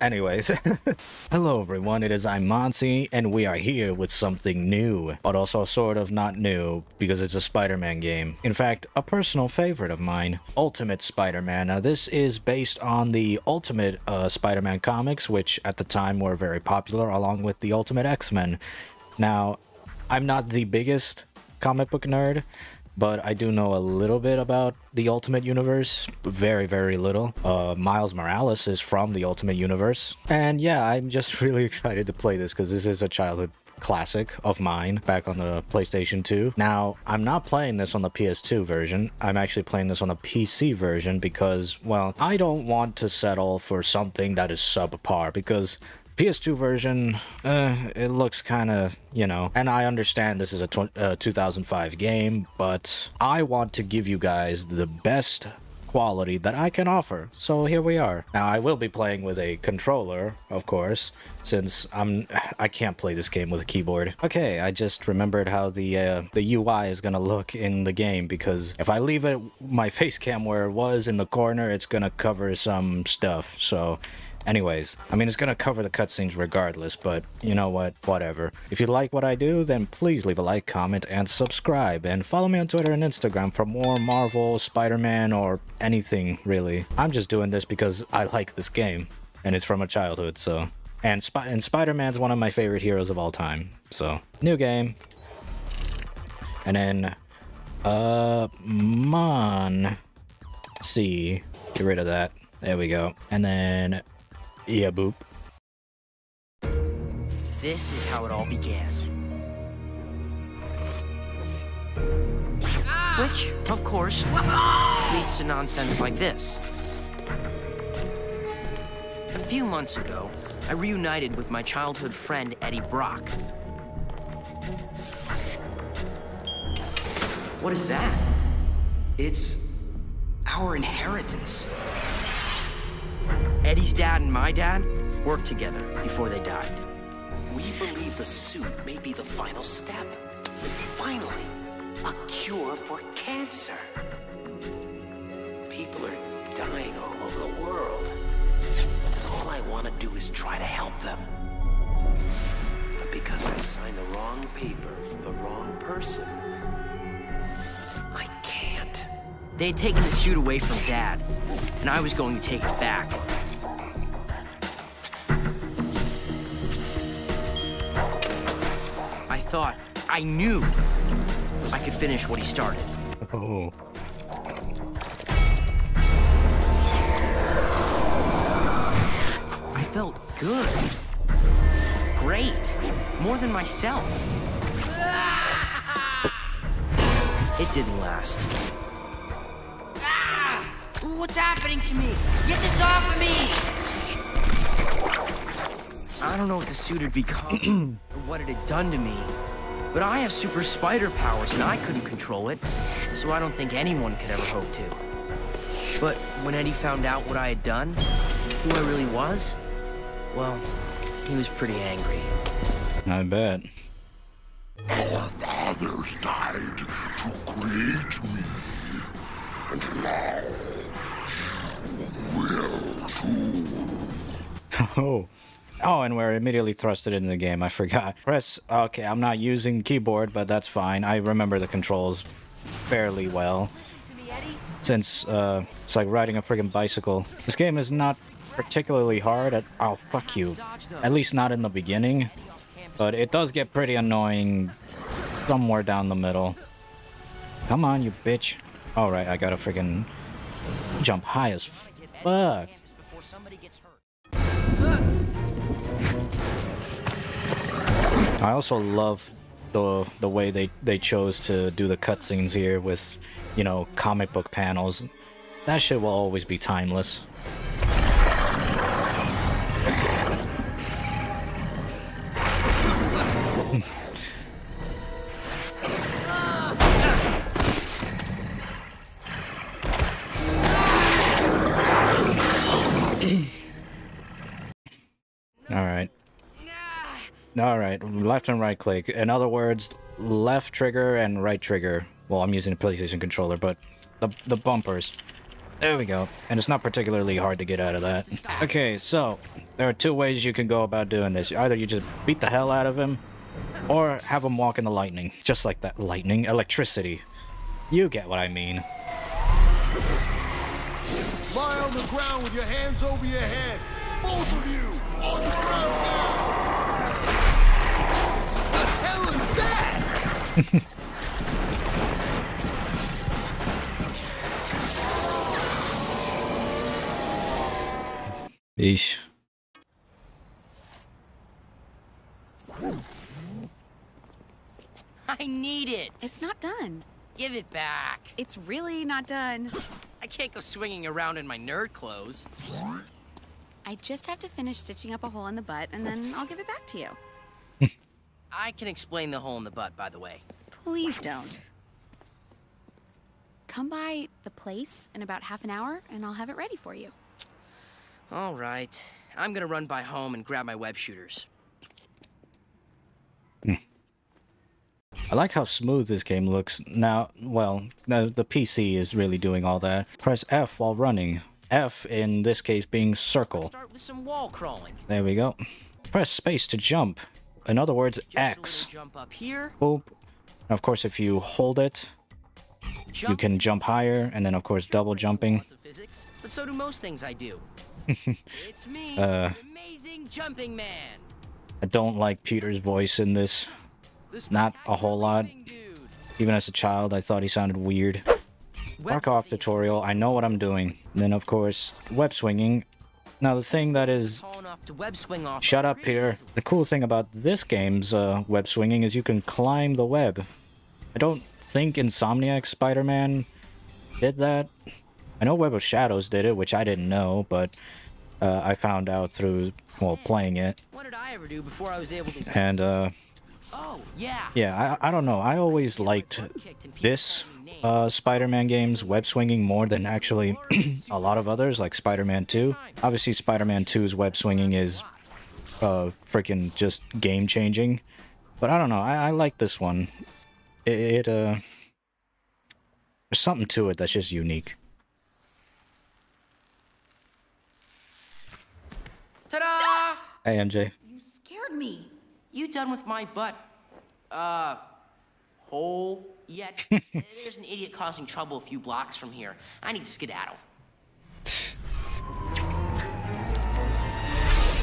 Anyways, hello everyone, it is I'm Monsi, and we are here with something new, but also sort of not new, because it's a Spider-Man game. In fact, a personal favorite of mine, Ultimate Spider-Man. Now this is based on the Ultimate uh, Spider-Man comics, which at the time were very popular, along with the Ultimate X-Men. Now, I'm not the biggest comic book nerd, but I do know a little bit about the Ultimate Universe. Very, very little. Uh, Miles Morales is from the Ultimate Universe. And yeah, I'm just really excited to play this because this is a childhood classic of mine back on the PlayStation 2. Now, I'm not playing this on the PS2 version. I'm actually playing this on the PC version because, well, I don't want to settle for something that is subpar because PS2 version, uh, it looks kind of, you know, and I understand this is a uh, 2005 game, but I want to give you guys the best quality that I can offer. So here we are. Now I will be playing with a controller, of course, since I'm I can't play this game with a keyboard. Okay, I just remembered how the uh, the UI is gonna look in the game because if I leave it my face cam where it was in the corner, it's gonna cover some stuff. So Anyways, I mean, it's gonna cover the cutscenes regardless, but you know what? Whatever. If you like what I do, then please leave a like, comment, and subscribe. And follow me on Twitter and Instagram for more Marvel, Spider-Man, or anything, really. I'm just doing this because I like this game, and it's from a childhood, so... And, Sp and Spider-Man's one of my favorite heroes of all time, so... New game. And then... Uh... Mon... See. Get rid of that. There we go. And then yeah, boop. This is how it all began. Which, of course, leads to nonsense like this. A few months ago, I reunited with my childhood friend Eddie Brock. What is that? It's our inheritance. Eddie's dad and my dad worked together before they died. We believe the suit may be the final step. Finally, a cure for cancer. People are dying all over the world. And all I want to do is try to help them. But because I signed the wrong paper for the wrong person, I can't. They had taken the suit away from Dad, and I was going to take it back. I knew I could finish what he started. Oh. I felt good. Great. More than myself. It didn't last. What's happening to me? Get this off of me! I don't know what the suit had become, or what it had done to me. But I have super spider powers, and I couldn't control it, so I don't think anyone could ever hope to. But when Eddie found out what I had done, who I really was, well, he was pretty angry. I bet. Our fathers died to create me, and now you will too. Oh. Oh, and we're immediately thrusted into the game. I forgot. Press. Okay, I'm not using keyboard, but that's fine. I remember the controls fairly well. Since uh, it's like riding a friggin' bicycle. This game is not particularly hard at- Oh, fuck you. At least not in the beginning. But it does get pretty annoying somewhere down the middle. Come on, you bitch. Alright, I gotta friggin' jump high as fuck. I also love the the way they they chose to do the cutscenes here with, you know, comic book panels. That shit will always be timeless. Alright, left and right click. In other words, left trigger and right trigger. Well, I'm using a PlayStation controller, but the, the bumpers. There we go. And it's not particularly hard to get out of that. Okay, so there are two ways you can go about doing this. Either you just beat the hell out of him, or have him walk in the lightning. Just like that lightning. Electricity. You get what I mean. Lie on the ground with your hands over your head. Both of you! On the ground now! The hell is that? Yeesh. I need it. It's not done. Give it back. It's really not done. I can't go swinging around in my nerd clothes. I just have to finish stitching up a hole in the butt, and then I'll give it back to you. I can explain the hole in the butt, by the way. Please don't. Come by the place in about half an hour, and I'll have it ready for you. All right. I'm gonna run by home and grab my web shooters. Hmm. I like how smooth this game looks. Now, well, the, the PC is really doing all that. Press F while running. F in this case being circle. Start with some wall crawling. There we go. Press space to jump. In other words, Just X. jump up here. Boop. And of course, if you hold it, Jump. you can jump higher, and then of course double jumping. Physics, but so do most things I do. it's me, uh, amazing jumping man. I don't like Peter's voice in this. The Not a whole lot. dude. Even as a child, I thought he sounded weird. Web off tutorial, I know what I'm doing. And then of course, web swinging. Now the thing that is enough to web swing off Shut up here. The cool thing about this game's uh, web swinging is you can climb the web. I don't think Insomniac Spider-Man did that. I know Web of Shadows did it, which I didn't know, but uh, I found out through, well, playing it. What did I ever do before I was able to? And, uh, Oh, yeah. yeah, I, I don't know. I always liked this uh, Spider-Man game's web swinging more than actually a lot of others, like Spider-Man 2. Obviously, Spider-Man 2's web swinging is uh, freaking just game-changing. But I don't know. I, I like this one. It, it uh, there's something to it that's just unique. Ta-da! Hey, MJ. You scared me. You done with my butt? Uh, hole yet? There's an idiot causing trouble a few blocks from here. I need to skedaddle.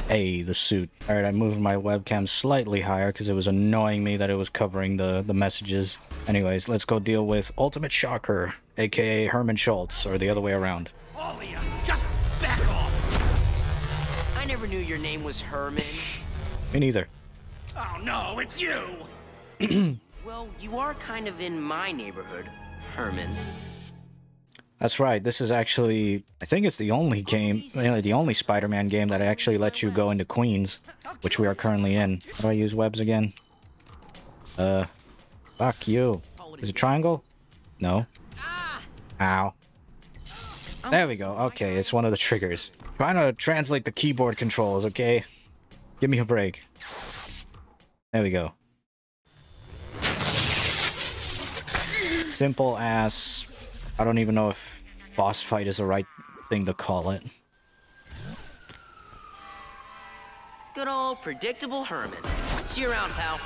Hey, the suit. Alright, I moved my webcam slightly higher because it was annoying me that it was covering the, the messages. Anyways, let's go deal with Ultimate Shocker, aka Herman Schultz, or the other way around. All of you, just back off! I never knew your name was Herman. Me neither. Oh no, it's you! Well, you are kind of in my neighborhood, Herman. That's right, this is actually, I think it's the only game, you know, the only Spider-Man game that actually lets you go into Queens, which we are currently in. How do I use webs again? Uh, fuck you. Is it triangle? No. Ow. There we go. Okay, it's one of the triggers. Trying to translate the keyboard controls, okay? Give me a break. There we go. Simple ass. I don't even know if boss fight is the right thing to call it. Good old predictable Herman. See you around, pal.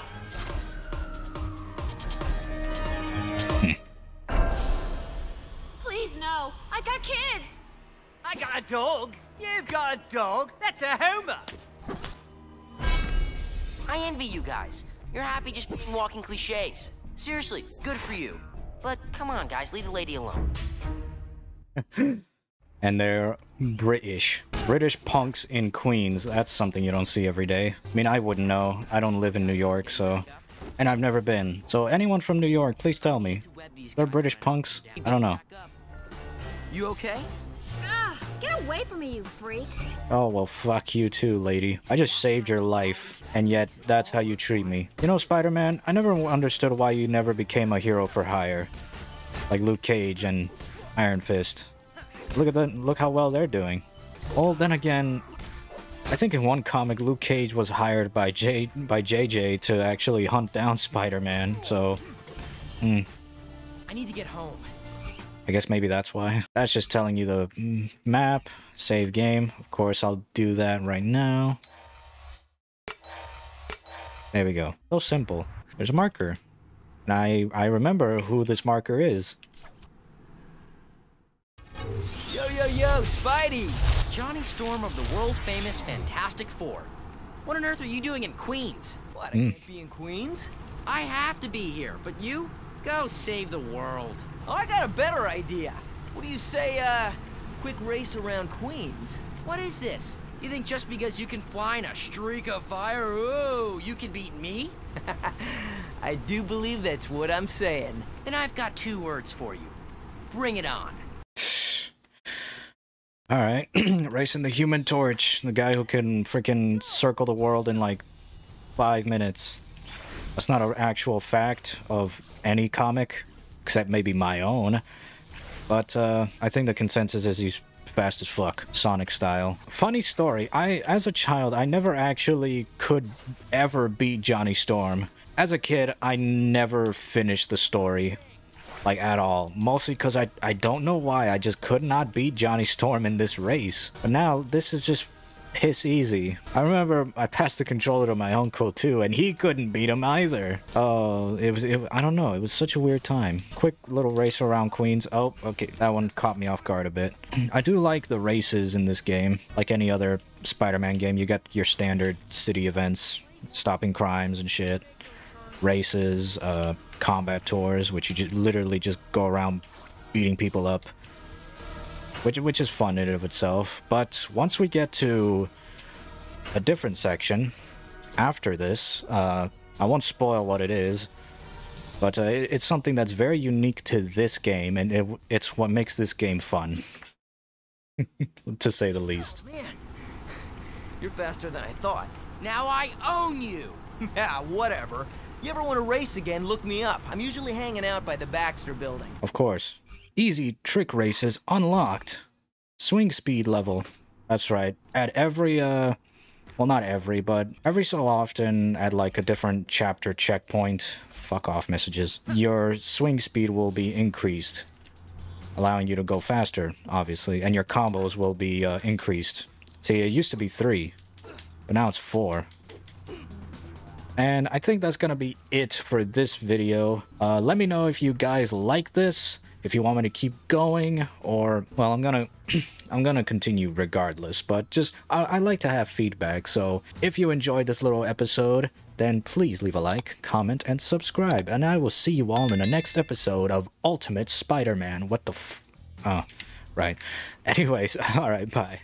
Hmm. Please, no. I got kids. I got a dog. You've got a dog. That's a Homer. I envy you guys. You're happy just being walking cliches. Seriously, good for you. But come on, guys, leave the lady alone. And they're British. British punks in Queens. That's something you don't see every day. I mean, I wouldn't know. I don't live in New York, so. And I've never been. So, anyone from New York, please tell me. They're British punks? I don't know. You okay? Get away from me, you freak. Oh, well, fuck you too, lady. I just saved your life, and yet that's how you treat me. You know, Spider Man, I never understood why you never became a hero for hire. Like Luke Cage and Iron Fist. Look at that, look how well they're doing. Well, then again, I think in one comic, Luke Cage was hired by J by JJ to actually hunt down Spider Man, so. Hmm. I need to get home. I guess maybe that's why. That's just telling you the mm, map, save game. Of course, I'll do that right now. There we go. So simple. There's a marker. And I, I remember who this marker is. Yo, yo, yo, Spidey! Johnny Storm of the world-famous Fantastic Four. What on earth are you doing in Queens? What, I can't be in Queens? I have to be here, but you? Go save the world. Oh, I got a better idea. What do you say, uh, quick race around Queens? What is this? You think just because you can fly in a streak of fire, oh, you can beat me? I do believe that's what I'm saying. Then I've got two words for you. Bring it on. Alright, racing the human torch. The guy who can freaking circle the world in like five minutes. That's not an actual fact of any comic, except maybe my own. But uh, I think the consensus is he's fast as fuck, Sonic style. Funny story, I, as a child, I never actually could ever beat Johnny Storm. As a kid, I never finished the story, like at all. Mostly because I, I don't know why, I just could not beat Johnny Storm in this race. But now, this is just piss easy. I remember I passed the controller to my uncle too, and he couldn't beat him either. Oh, it was, it, I don't know, it was such a weird time. Quick little race around Queens. Oh, okay, that one caught me off guard a bit. I do like the races in this game. Like any other Spider-Man game, you get your standard city events, stopping crimes and shit. Races, uh, combat tours, which you just literally just go around beating people up which which is fun in and of itself. But once we get to a different section after this, uh, I won't spoil what it is, but uh, it, it's something that's very unique to this game, and it, it's what makes this game fun, to say the least. Man, you're faster than I thought. Now I own you! yeah, whatever. You ever want to race again, look me up. I'm usually hanging out by the Baxter building. Of course. Easy trick races unlocked. Swing speed level. That's right. At every, uh, well, not every, but every so often at like a different chapter checkpoint, fuck off messages, your swing speed will be increased, allowing you to go faster, obviously, and your combos will be uh, increased. See, it used to be three, but now it's four. And I think that's gonna be it for this video. Uh, let me know if you guys like this, if you want me to keep going, or, well, I'm gonna, I'm gonna continue regardless, but just, I, I like to have feedback, so if you enjoyed this little episode, then please leave a like, comment, and subscribe, and I will see you all in the next episode of Ultimate Spider-Man. What the f- Oh, right. Anyways, alright, bye.